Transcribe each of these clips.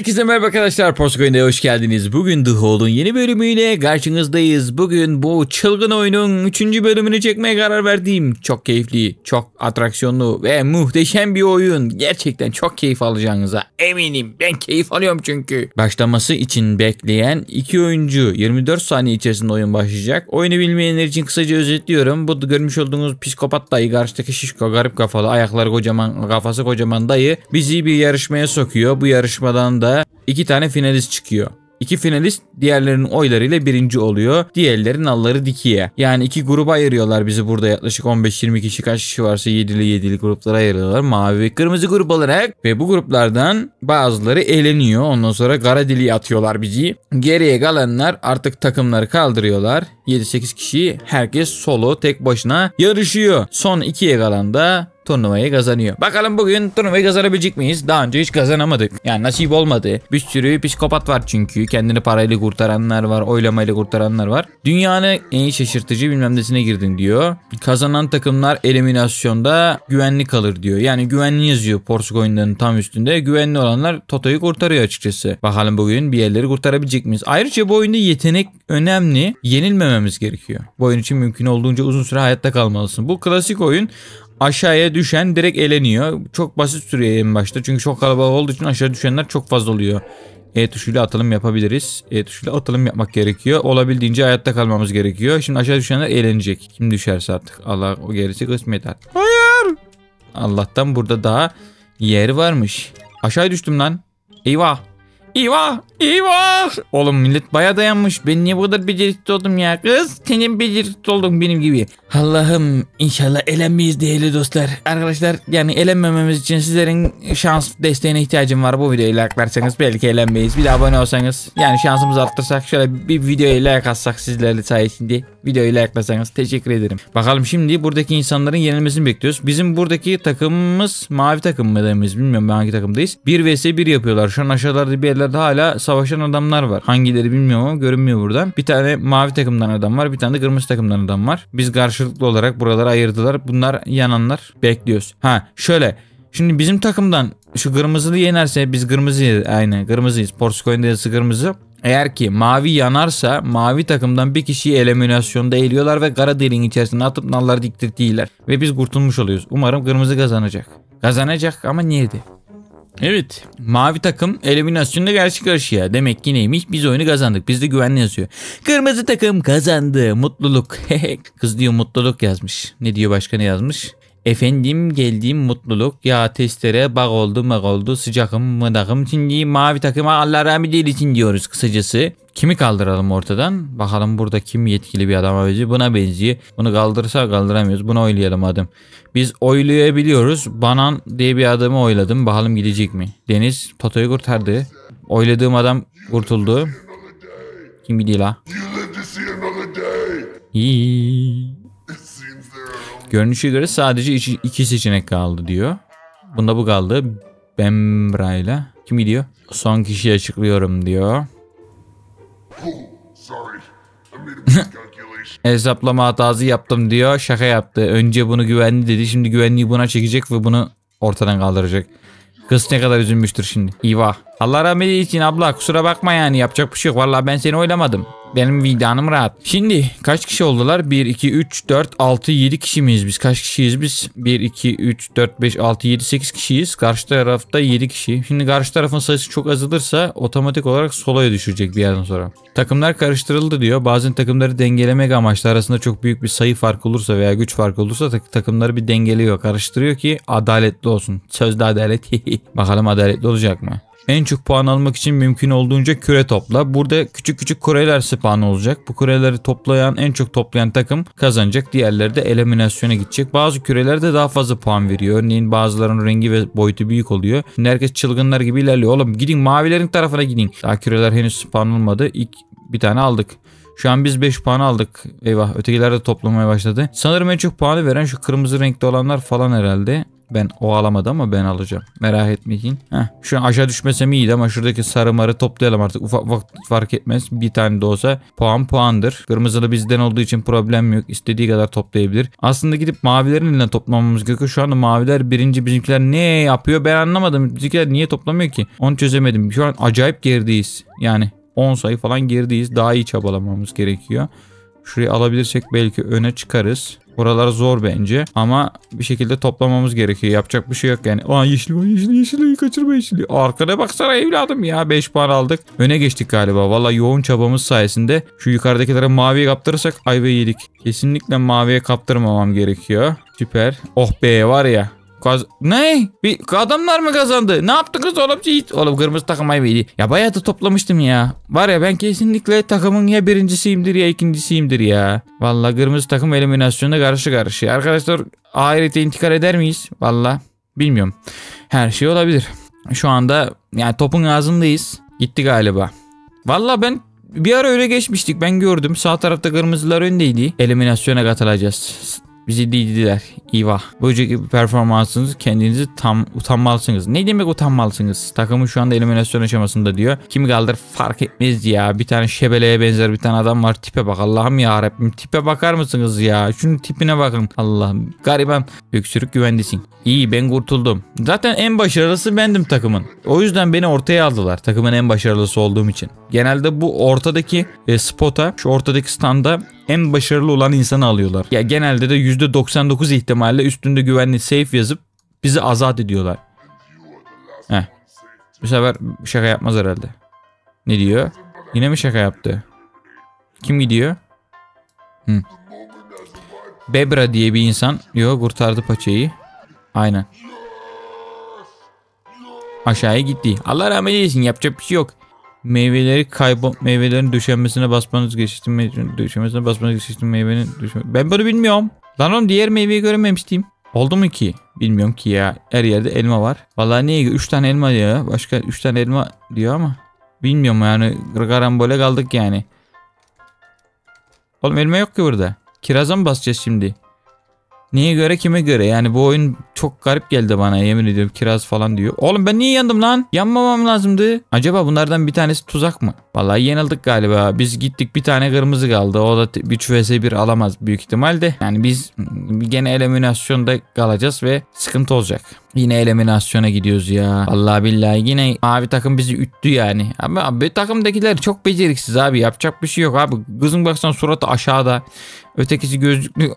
Herkese merhaba arkadaşlar. Porskoyun'a hoş geldiniz. Bugün The Hall'un yeni bölümüyle karşınızdayız. Bugün bu çılgın oyunun 3. bölümünü çekmeye karar verdiğim çok keyifli, çok atraksiyonlu ve muhteşem bir oyun. Gerçekten çok keyif alacağınıza eminim. Ben keyif alıyorum çünkü. Başlaması için bekleyen iki oyuncu 24 saniye içerisinde oyun başlayacak. Oyunu bilmeyenler için kısaca özetliyorum. Bu görmüş olduğunuz psikopat dayı, karşıdaki şişko, garip kafalı, ayakları kocaman, kafası kocaman dayı bizi bir yarışmaya sokuyor. Bu yarışmadan da iki tane finalist çıkıyor. İki finalist diğerlerinin oylarıyla birinci oluyor. Diğerlerin alları dikiye. Yani iki gruba ayırıyorlar bizi burada yaklaşık 15-20 kişi kaç kişi varsa 7'li 7'li gruplara ayırıyorlar. Mavi ve kırmızı grup olarak. Ve bu gruplardan bazıları eğleniyor. Ondan sonra kara dili atıyorlar bizi. Geriye kalanlar artık takımları kaldırıyorlar. 7-8 kişi herkes solo tek başına yarışıyor. Son ikiye kalan da turnuvayı kazanıyor. Bakalım bugün turnuvayı kazanabilecek miyiz? Daha önce hiç kazanamadık. Yani nasip olmadı. Bir sürü psikopat var çünkü. Kendini parayla kurtaranlar var. Oylamayla kurtaranlar var. Dünyanın en şaşırtıcı bilmem nesine girdin diyor. Kazanan takımlar eliminasyonda güvenli kalır diyor. Yani güvenli yazıyor Porsche oyunlarının tam üstünde. Güvenli olanlar Toto'yu kurtarıyor açıkçası. Bakalım bugün bir yerleri kurtarabilecek miyiz? Ayrıca bu oyunda yetenek önemli. Yenilmememiz gerekiyor. Bu oyun için mümkün olduğunca uzun süre hayatta kalmalısın. Bu klasik oyun aşağıya düşen direkt eleniyor. Çok basit sürüyor en başta. Çünkü çok kalabalık olduğu için aşağı düşenler çok fazla oluyor. E tuşuyla atılım yapabiliriz. E tuşuyla atılım yapmak gerekiyor. Olabildiğince hayatta kalmamız gerekiyor. Şimdi aşağı düşenler eğlenecek. Kim düşerse artık. Allah o gerisi kısmet artık. Hayır. Allah'tan burada daha yer varmış. Aşağı düştüm lan. Eyvah. Eyvah! Eyvah! Oğlum millet baya dayanmış. Ben niye bu kadar beceriksiz oldum ya? Kız senin beceriksiz oldun benim gibi. Allah'ım inşallah elenmeyiz değerli dostlar. Arkadaşlar yani elenmememiz için sizlerin şans desteğine ihtiyacım var. Bu videoyu like'larsanız belki elenmeyiz. Bir de abone olsanız yani şansımızı arttırsak şöyle bir videoyu like atsak sizlerle sayesinde. Videoyu like'lasanız teşekkür ederim. Bakalım şimdi buradaki insanların yenilmesini bekliyoruz. Bizim buradaki takımımız mavi takım mı demeyiz bilmiyorum ben hangi takımdayız. 1 vs 1 yapıyorlar. Şu an aşağılarda bir yerlerde hala savaşan adamlar var. Hangileri bilmiyorum ama görünmüyor buradan. Bir tane mavi takımdan adam var. Bir tane de kırmızı takımdan adam var. Biz karşılıklı olarak buraları ayırdılar. Bunlar yananlar. Bekliyoruz. Ha şöyle. Şimdi bizim takımdan şu kırmızılı yenerse biz kırmızıyız. Aynen kırmızıyız. Porskoy'un yazısı kırmızı. Eğer ki mavi yanarsa mavi takımdan bir kişiyi eliminasyonda eliyorlar ve kara deliğin içerisine atıp nalları diktirtiyorlar. Ve biz kurtulmuş oluyoruz. Umarım kırmızı kazanacak. Kazanacak ama niyeydi? Evet. Mavi takım eliminasyonda karşı karşıya. Demek ki neymiş? Biz oyunu kazandık. Bizde güvenli yazıyor. Kırmızı takım kazandı. Mutluluk. Kız diyor mutluluk yazmış. Ne diyor başka ne yazmış? Efendim geldiğim mutluluk ya testere bak oldu bak oldu sıcakım mıdakım şimdi mavi takıma Allah rahmet eylesin diyoruz kısacası. Kimi kaldıralım ortadan? Bakalım burada kim yetkili bir adama benziyor. Buna benziyor. Bunu kaldırırsa kaldıramıyoruz. Buna oylayalım adım. Biz oylayabiliyoruz. Banan diye bir adamı oyladım. Bakalım gidecek mi? Deniz Toto'yu kurtardı. Oyladığım adam kurtuldu. Kim gidiyor la? İyi. Görünüşe göre sadece iki, iki seçenek kaldı diyor. Bunda bu kaldı. Bembra ile. Kim gidiyor? Son kişiyi açıklıyorum diyor. Hesaplama hatası yaptım diyor. Şaka yaptı. Önce bunu güvenli dedi. Şimdi güvenliği buna çekecek ve bunu ortadan kaldıracak. Kız ne kadar üzülmüştür şimdi. İva. Allah rahmet eylesin abla kusura bakma yani yapacak bir şey yok. Valla ben seni oylamadım. Benim vicdanım rahat. Şimdi kaç kişi oldular? 1, 2, 3, 4, 6, 7 kişi miyiz biz? Kaç kişiyiz biz? 1, 2, 3, 4, 5, 6, 7, 8 kişiyiz. Karşı tarafta 7 kişi. Şimdi karşı tarafın sayısı çok azalırsa otomatik olarak soloya düşecek bir yerden sonra. Takımlar karıştırıldı diyor. Bazen takımları dengelemek amaçlı arasında çok büyük bir sayı farkı olursa veya güç farkı olursa tak takımları bir dengeliyor, karıştırıyor ki adaletli olsun. Sözde adalet. Bakalım adaletli olacak mı? En çok puan almak için mümkün olduğunca küre topla. Burada küçük küçük kureler spawn olacak. Bu kureleri toplayan en çok toplayan takım kazanacak. Diğerleri de eliminasyona gidecek. Bazı kürelerde daha fazla puan veriyor. Örneğin bazılarının rengi ve boyutu büyük oluyor. Şimdi herkes çılgınlar gibi ilerliyor. Oğlum gidin mavilerin tarafına gidin. Daha küreler henüz spawn olmadı. İlk bir tane aldık. Şu an biz 5 puan aldık. Eyvah ötekiler de toplamaya başladı. Sanırım en çok puanı veren şu kırmızı renkli olanlar falan herhalde. Ben o alamadı ama ben alacağım. Merak etmeyin. Heh, şu an aşağı düşmesem iyiydi ama şuradaki sarı marı toplayalım artık. Ufak ufak fark etmez. Bir tane de olsa puan puandır. Kırmızılı bizden olduğu için problem yok. İstediği kadar toplayabilir. Aslında gidip mavilerin elinden toplamamız gerekiyor. Şu anda maviler birinci bizimkiler ne yapıyor ben anlamadım. Bizimkiler niye toplamıyor ki? Onu çözemedim. Şu an acayip gerideyiz. Yani 10 sayı falan gerideyiz. Daha iyi çabalamamız gerekiyor. Şurayı alabilirsek belki öne çıkarız. Oralar zor bence ama bir şekilde toplamamız gerekiyor. Yapacak bir şey yok yani. Aa yeşil var yeşil yeşil kaçırma yeşili. Arkada baksana evladım ya 5 puan aldık. Öne geçtik galiba. Valla yoğun çabamız sayesinde şu yukarıdakilere maviye kaptırırsak ayva yedik. Kesinlikle maviye kaptırmamam gerekiyor. Süper. Oh be var ya Kaz ne? Bir adamlar mı kazandı? Ne yaptınız oğlum Yiğit? Oğlum kırmızı takım ayvaydı. Ya bayağı da toplamıştım ya. Var ya ben kesinlikle takımın ya birincisiyimdir ya ikincisiyimdir ya. Vallahi kırmızı takım eliminasyonda karşı karşıya. Arkadaşlar ahirete intikal eder miyiz? Vallahi bilmiyorum. Her şey olabilir. Şu anda yani topun ağzındayız. Gitti galiba. Vallahi ben bir ara öyle geçmiştik ben gördüm. Sağ tarafta kırmızılar öndeydi. Eliminasyona katılacağız. Bizi dediler. İvah. Bu önceki performansınız kendinizi tam utanmalısınız. Ne demek utanmalısınız? Takımın şu anda eliminasyon aşamasında diyor. Kimi kaldır fark etmez ya. Bir tane şebeleye benzer bir tane adam var. Tipe bak Allah'ım ya Rabbim. Tipe bakar mısınız ya? Şunun tipine bakın. Allah'ım. Gariban. Öksürük güvendesin. İyi ben kurtuldum. Zaten en başarılısı bendim takımın. O yüzden beni ortaya aldılar. Takımın en başarılısı olduğum için. Genelde bu ortadaki e, spota, şu ortadaki standa en başarılı olan insanı alıyorlar. Ya genelde de %99 ihtimalle üstünde güvenli safe yazıp bizi azat ediyorlar. Heh. Bu sefer şaka yapmaz herhalde. Ne diyor? Yine mi şaka yaptı? Kim gidiyor? Hı. Bebra diye bir insan. Yok kurtardı paçayı. Aynen. Aşağıya gitti. Allah rahmet eylesin yapacak bir şey yok. Meyveleri kaybol meyvelerin döşenmesine basmanız geçtim döşenmesine basmanız geçtim meyvenin düşme ben bunu bilmiyorum. Lan oğlum diğer meyveyi görememiştim. Oldu mu ki? Bilmiyorum ki ya. Her yerde elma var. Vallahi niye 3 tane elma diyor. Başka 3 tane elma diyor ama bilmiyorum yani. Karambole kaldık yani. Oğlum elma yok ki burada. Kiraza mı basacağız şimdi Niye göre kime göre? Yani bu oyun çok garip geldi bana yemin ediyorum kiraz falan diyor. Oğlum ben niye yandım lan? Yanmamam lazımdı. Acaba bunlardan bir tanesi tuzak mı? Vallahi yenildik galiba. Biz gittik bir tane kırmızı kaldı. O da 3 vs 1 alamaz büyük ihtimalle. Yani biz gene eliminasyonda kalacağız ve sıkıntı olacak. Yine eliminasyona gidiyoruz ya. Vallahi billahi yine abi takım bizi üttü yani. Abi, abi takımdakiler çok beceriksiz abi. Yapacak bir şey yok abi. Kızın baksan suratı aşağıda. Ötekisi gözlüklü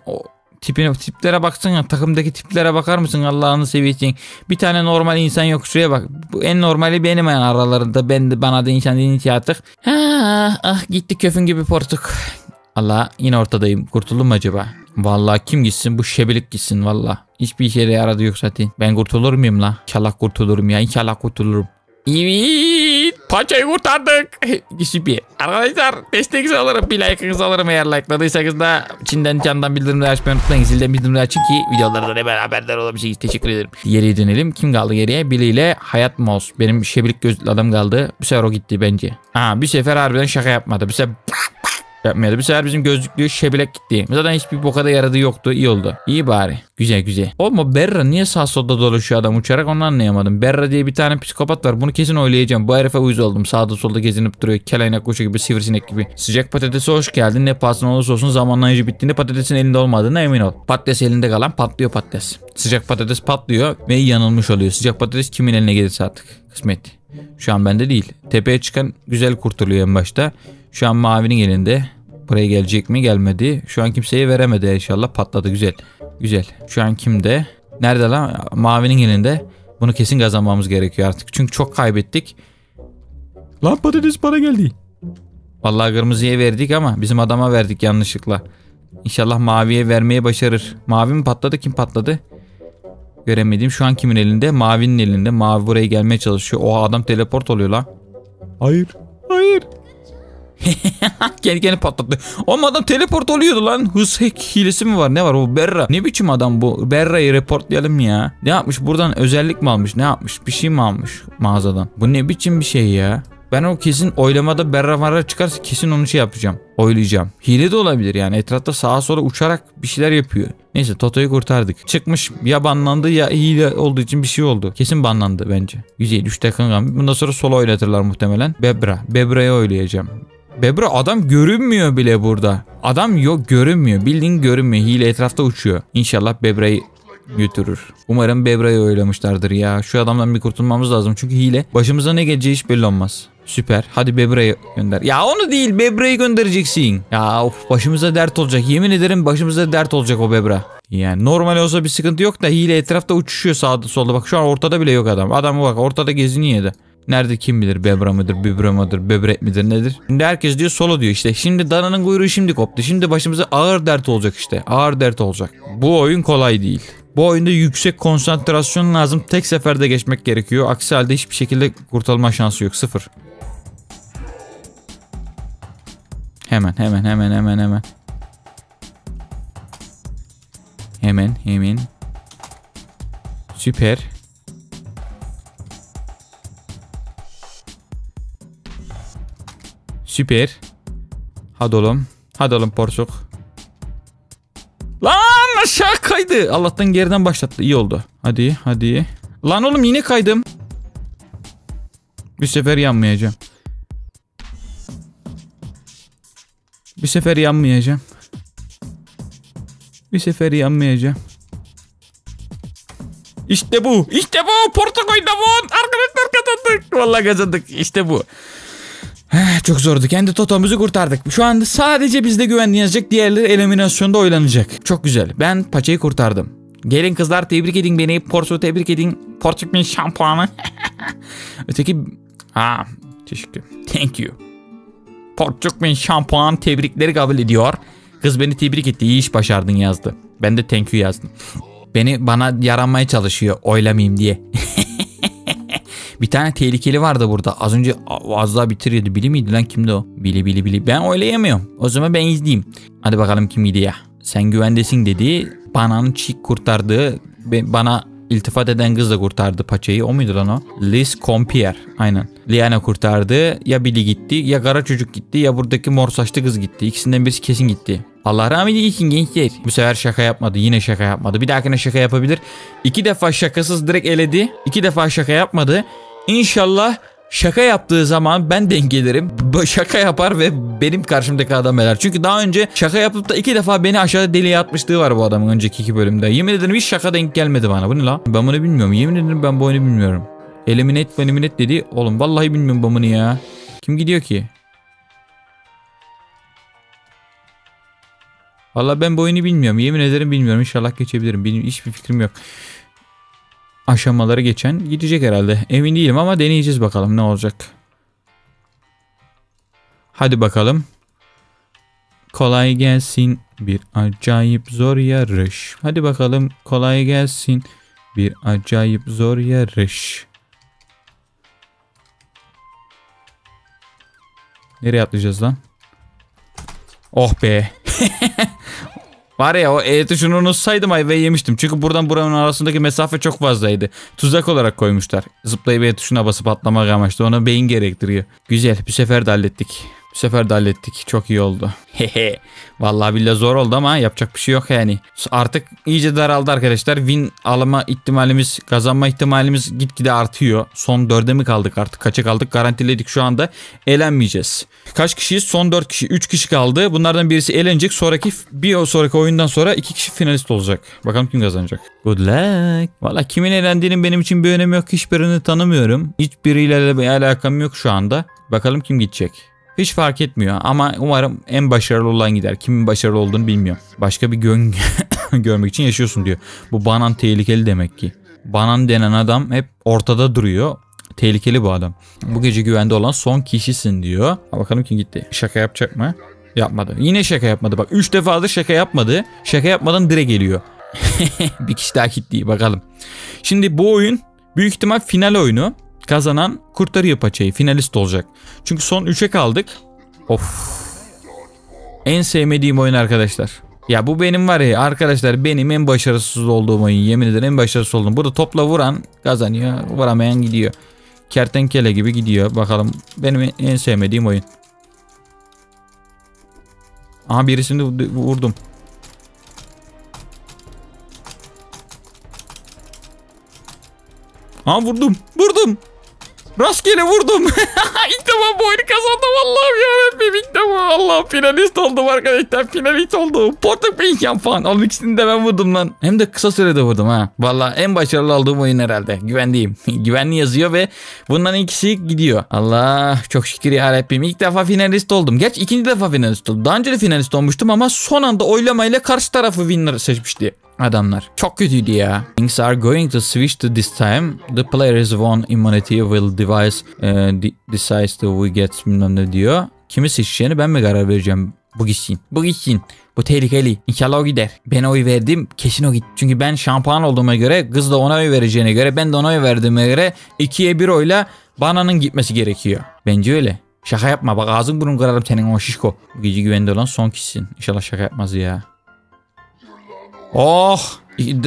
tipine tiplere baksana takımdaki tiplere bakar mısın Allah'ını seversen. Bir tane normal insan yok şuraya bak. Bu en normali benim yani aralarında. Ben de bana da insan değil artık. Ha, ah gitti köfün gibi portuk. Allah yine ortadayım. Kurtuldum mu acaba? Vallahi kim gitsin bu şebelik gitsin valla. Hiçbir işe yaradı yok zaten. Ben kurtulur muyum la? İnşallah kurtulurum ya. İnşallah kurtulurum. Evet. Paçayı kurtardık. Süper. Arkadaşlar destek alırım. Bir like'ınızı alırım eğer like'ladıysanız da Çin'den candan bildirimleri açmayı unutmayın. Zilden bildirimleri açın ki videolarda ne beraberler olabileceğiz. Teşekkür ederim. Geriye dönelim. Kim kaldı geriye? Billy ile Hayat Moz. Benim şebilik gözlü adam kaldı. Bu sefer o gitti bence. Ha bir sefer harbiden şaka yapmadı. Bir sefer yapmıyordu. Bir sefer bizim gözlüklü şebelek gitti. Zaten hiçbir boka da yaradığı yoktu. İyi oldu. İyi bari. Güzel güzel. Oğlum o Berra niye sağ solda dolaşıyor adam uçarak onu anlayamadım. Berra diye bir tane psikopat var. Bunu kesin oylayacağım. Bu herife uyuz oldum. Sağda solda gezinip duruyor. Kelaynak kuşu gibi sivrisinek gibi. Sıcak patatese hoş geldin. Ne pahasına olursa olsun zamanlayıcı bittiğinde patatesin elinde olmadığına emin ol. Patates elinde kalan patlıyor patates. Sıcak patates patlıyor ve yanılmış oluyor. Sıcak patates kimin eline gelirse artık. Kısmet. Şu an bende değil. Tepeye çıkan güzel kurtuluyor en başta. Şu an mavinin elinde. Buraya gelecek mi? Gelmedi. Şu an kimseye veremedi inşallah. Patladı güzel. Güzel. Şu an kimde? Nerede lan? Mavinin elinde. Bunu kesin kazanmamız gerekiyor artık. Çünkü çok kaybettik. Lan patates bana geldi. Vallahi kırmızıya verdik ama bizim adama verdik yanlışlıkla. İnşallah maviye vermeye başarır. Mavi mi patladı? Kim patladı? Göremedim. Şu an kimin elinde? Mavinin elinde. Mavi buraya gelmeye çalışıyor. O adam teleport oluyor lan. Hayır. Hayır. kendi kendine patlattı. O adam teleport oluyordu lan. Hız hilesi mi var? Ne var o Berra? Ne biçim adam bu? Berra'yı reportlayalım ya. Ne yapmış? Buradan özellik mi almış? Ne yapmış? Bir şey mi almış mağazadan? Bu ne biçim bir şey ya? Ben o kesin oylamada berra marra çıkarsa kesin onu şey yapacağım. Oylayacağım. Hile de olabilir yani. Etrafta sağa sola uçarak bir şeyler yapıyor. Neyse Toto'yu kurtardık. Çıkmış ya banlandı ya hile olduğu için bir şey oldu. Kesin banlandı bence. 173 dakika kalmış. Bundan sonra sola oynatırlar muhtemelen. Bebra. Bebra'yı oylayacağım. Bebra adam görünmüyor bile burada. Adam yok görünmüyor. Bildiğin görünmüyor. Hile etrafta uçuyor. İnşallah Bebra'yı götürür. Umarım Bebra'yı oylamışlardır ya. Şu adamdan bir kurtulmamız lazım. Çünkü hile. Başımıza ne geleceği hiç belli olmaz. Süper. Hadi Bebra'yı gönder. Ya onu değil Bebra'yı göndereceksin. Ya of başımıza dert olacak. Yemin ederim başımıza dert olacak o Bebra. Yani normal olsa bir sıkıntı yok da hile etrafta uçuşuyor sağda solda. Bak şu an ortada bile yok adam. Adam bak ortada geziniyor da. Nerede kim bilir Bebra mıdır, Bibra mıdır, Bebrek midir nedir? Şimdi herkes diyor solo diyor işte. Şimdi dananın kuyruğu şimdi koptu. Şimdi başımıza ağır dert olacak işte. Ağır dert olacak. Bu oyun kolay değil. Bu oyunda yüksek konsantrasyon lazım. Tek seferde geçmek gerekiyor. Aksi halde hiçbir şekilde kurtulma şansı yok. Sıfır. Hemen hemen hemen hemen hemen. Hemen hemen. Süper. Süper. Hadi oğlum. Hadi oğlum porsuk. Lan aşağı kaydı. Allah'tan geriden başlattı. İyi oldu. Hadi hadi. Lan oğlum yine kaydım. Bir sefer yanmayacağım. Bir sefer yanmayacağım. Bir sefer yanmayacağım. İşte bu. İşte bu. Portakoy'da bu. Arkadaşlar kazandık. Vallahi kazandık. İşte bu. Eh, Çok zordu. Kendi totomuzu kurtardık. Şu anda sadece bizde güvenli yazacak. Diğerleri eliminasyonda oylanacak. Çok güzel. Ben paçayı kurtardım. Gelin kızlar tebrik edin beni. Porsu tebrik edin. Porçukmin şampuanı. Öteki... Ha teşekkür. Thank you. Porçukmin şampuan tebrikleri kabul ediyor. Kız beni tebrik etti. İyi iş başardın yazdı. Ben de thank you yazdım. Beni bana yaranmaya çalışıyor oylamayayım diye. Bir tane tehlikeli vardı burada. Az önce az daha bitiriyordu. Bili miydi lan kimdi o? Bili bili bili. Ben oylayamıyorum. O zaman ben izleyeyim. Hadi bakalım kim gidiyor. Sen güvendesin dedi. Bananın çik kurtardığı bana iltifat eden kız da kurtardı paçayı. O muydu lan o? Liz Compier. Aynen. Liana kurtardı. Ya Billy gitti ya kara çocuk gitti ya buradaki mor saçlı kız gitti. İkisinden birisi kesin gitti. Allah rahmet eylesin gençler. Bu sefer şaka yapmadı. Yine şaka yapmadı. Bir dahakine şaka yapabilir. İki defa şakasız direkt eledi. İki defa şaka yapmadı. İnşallah şaka yaptığı zaman ben. Bu Şaka yapar ve benim karşımdaki adam eler. Çünkü daha önce şaka yapıp da iki defa beni aşağıda deliğe atmışlığı var bu adamın önceki iki bölümde. Yemin ederim hiç şaka denk gelmedi bana. Bu ne la? Ben bunu bilmiyorum. Yemin ederim ben bu oyunu bilmiyorum. Eliminate eliminate dedi. Oğlum vallahi bilmiyorum ben bunu ya. Kim gidiyor ki? Vallahi ben bu oyunu bilmiyorum. Yemin ederim bilmiyorum. İnşallah geçebilirim. Benim hiçbir fikrim yok. Aşamaları geçen gidecek herhalde. Emin değilim ama deneyeceğiz bakalım ne olacak. Hadi bakalım. Kolay gelsin. Bir acayip zor yarış. Hadi bakalım kolay gelsin. Bir acayip zor yarış. Nereye atlayacağız lan? Oh be. Var ya o E tuşunu unutsaydım ayvayı yemiştim. Çünkü buradan buranın arasındaki mesafe çok fazlaydı. Tuzak olarak koymuşlar. Zıplayıp E tuşuna basıp atlamak amaçlı. Ona beyin gerektiriyor. Güzel. Bir sefer de hallettik. Bu sefer de hallettik. Çok iyi oldu. Hehe. Vallahi billahi zor oldu ama yapacak bir şey yok yani. Artık iyice daraldı arkadaşlar. Win alma ihtimalimiz, kazanma ihtimalimiz gitgide artıyor. Son dörde mi kaldık artık? Kaça kaldık? Garantiledik şu anda. Elenmeyeceğiz. Kaç kişiyiz? Son 4 kişi. 3 kişi kaldı. Bunlardan birisi elenecek. Sonraki bir sonraki oyundan sonra 2 kişi finalist olacak. Bakalım kim kazanacak. Good luck. Valla kimin elendiğinin benim için bir önemi yok. Hiçbirini tanımıyorum. Hiçbiriyle de bir alakam yok şu anda. Bakalım kim gidecek. Hiç fark etmiyor ama umarım en başarılı olan gider. Kimin başarılı olduğunu bilmiyorum. Başka bir gün görmek için yaşıyorsun diyor. Bu banan tehlikeli demek ki. Banan denen adam hep ortada duruyor. Tehlikeli bu adam. Bu gece güvende olan son kişisin diyor. Bakalım kim gitti. Şaka yapacak mı? Yapmadı. Yine şaka yapmadı. Bak 3 defadır şaka yapmadı. Şaka yapmadan direkt geliyor. bir kişi daha gitti. Bakalım. Şimdi bu oyun büyük ihtimal final oyunu. Kazanan kurtarıyor paçayı. Finalist olacak. Çünkü son 3'e kaldık. Of. En sevmediğim oyun arkadaşlar. Ya bu benim var ya arkadaşlar benim en başarısız olduğum oyun. Yemin ederim en başarısız oldum. Burada topla vuran kazanıyor. Vuramayan gidiyor. kertenkele gibi gidiyor. Bakalım benim en sevmediğim oyun. Aha birisini vurdum. Ha vurdum. Vurdum. Rastgele vurdum. ilk defa bu oyunu kazandım Allah'ım yarabbim ilk defa Allah finalist oldum arkadaşlar finalist oldum. Portak Beyin falan. Oğlum ikisini de ben vurdum lan. Hem de kısa sürede vurdum ha. Valla en başarılı olduğum oyun herhalde. Güvenliyim. Güvenli yazıyor ve bundan ikisi gidiyor. Allah çok şükür yarabbim. İlk defa finalist oldum. Geç ikinci defa finalist oldum. Daha önce de finalist olmuştum ama son anda oylamayla karşı tarafı winner seçmişti adamlar. Çok kötüydü ya. Things are going to switch to this time. The player's one immunity will devise uh, decides to we get bilmem ne diyor. Kimi seçeceğini ben mi karar vereceğim? Bu gitsin. Bu gitsin. Bu tehlikeli. İnşallah o gider. Ben oy verdim. Kesin o git. Çünkü ben şampuan olduğuma göre kız da ona oy vereceğine göre ben de ona oy verdiğime göre ikiye bir oyla bananın gitmesi gerekiyor. Bence öyle. Şaka yapma bak ağzın burnun kırarım senin o şişko. Gece güvende olan son kişisin. İnşallah şaka yapmaz ya. Oh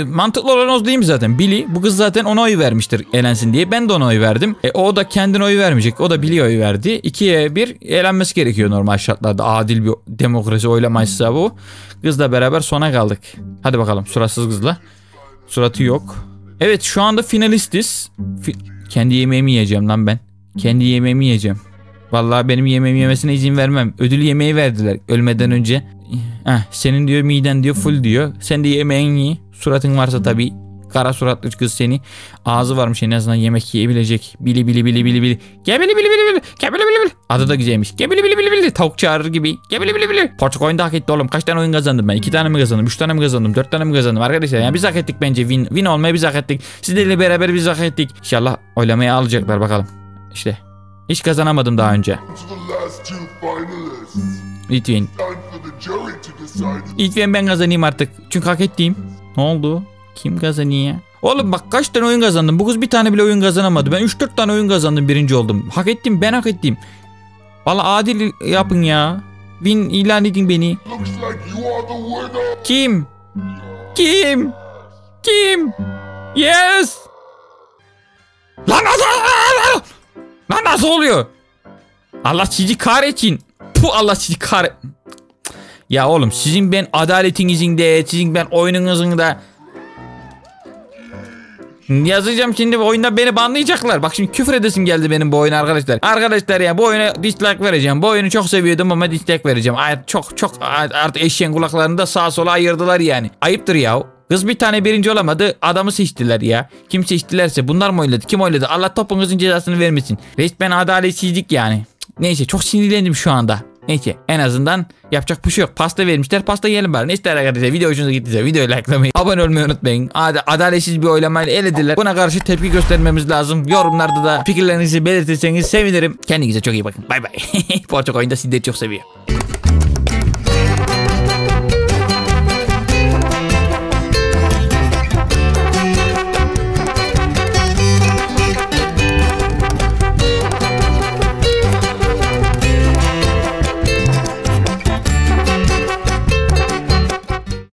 Mantıklı olan o değil mi zaten? Billy bu kız zaten ona oy vermiştir elensin diye. Ben de ona oy verdim. E, o da kendine oy vermeyecek. O da Billy'e oy verdi. İkiye bir elenmesi gerekiyor normal şartlarda. Adil bir demokrasi oylamaysa bu. Kızla beraber sona kaldık. Hadi bakalım suratsız kızla. Suratı yok. Evet şu anda finalistiz. Fi kendi yemeğimi yiyeceğim lan ben. Kendi yemeğimi yiyeceğim. Vallahi benim yemeğimi yemesine izin vermem. Ödül yemeği verdiler ölmeden önce. Heh, senin diyor miden diyor full diyor. Sen de yemeğin iyi. Suratın varsa tabii. Kara suratlı kız seni. Ağzı varmış en azından yemek yiyebilecek. Bili bili bili bili bili. Gebili bili bili bili. Gebili bili bili. Adı da güzelmiş. Gebili bili bili bili. Tavuk çağırır gibi. Gebili bili bili. Porçak oyunda hak etti oğlum. Kaç tane oyun kazandım ben? İki tane mi kazandım? Üç tane mi kazandım? Dört tane mi kazandım? Arkadaşlar yani biz hak ettik bence. Win, win olmayı biz hak ettik. Sizlerle beraber biz hak ettik. İnşallah oylamaya alacaklar bakalım. İşte. Hiç kazanamadım daha önce. Lütfen. Lütfen ben kazanayım artık. Çünkü hak ettiğim. Ne oldu? Kim kazanıyor? Oğlum bak kaç tane oyun kazandım. Bu kız bir tane bile oyun kazanamadı. Ben 3-4 tane oyun kazandım birinci oldum. Hak ettim ben hak ettim. Valla adil yapın ya. Win ilan edin beni. Kim? Kim? Kim? Yes. Lan nasıl? Lan nasıl oluyor? Allah sizi kahretsin. Puh Allah sizi kahret... Ya oğlum sizin ben adaletinizin de sizin ben oyununuzun da Yazacağım şimdi bu oyunda beni banlayacaklar. Bak şimdi küfür edesim geldi benim bu oyuna arkadaşlar. Arkadaşlar ya bu oyuna dislike vereceğim. Bu oyunu çok seviyordum ama dislike vereceğim. Ay, çok çok artık eşeğin kulaklarını da sağa sola ayırdılar yani. Ayıptır ya. Kız bir tane birinci olamadı. Adamı seçtiler ya. Kim seçtilerse bunlar mı oyladı? Kim oyladı? Allah topunuzun cezasını vermesin. Resmen adaletsizlik yani. Neyse çok sinirlendim şu anda. Neyse en azından yapacak bir şey yok. Pasta vermişler pasta yiyelim bari. Neyse arkadaşlar video hoşunuza gittiyse videoyu likelamayı, abone olmayı unutmayın. Ad adaletsiz bir oylamayla elediler. Buna karşı tepki göstermemiz lazım. Yorumlarda da fikirlerinizi belirtirseniz sevinirim. Kendinize çok iyi bakın. Bay bay. Çok oyunda sizleri çok seviyor.